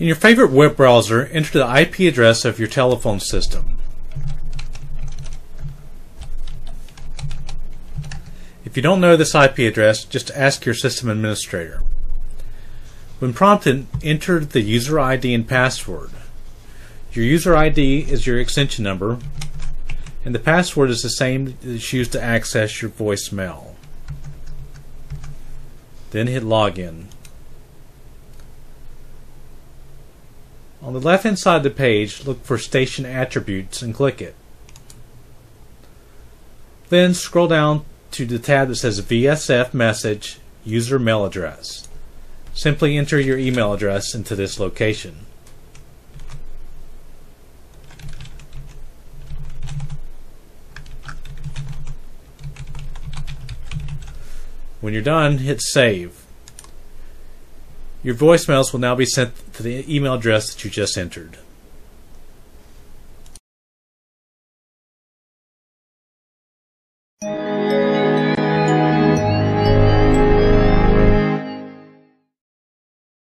In your favorite web browser, enter the IP address of your telephone system. If you don't know this IP address, just ask your system administrator. When prompted, enter the user ID and password. Your user ID is your extension number, and the password is the same that's used to access your voicemail. Then hit login. On the left hand side of the page, look for station attributes and click it. Then scroll down to the tab that says VSF message user mail address. Simply enter your email address into this location. When you're done, hit save. Your voicemails will now be sent to the email address that you just entered.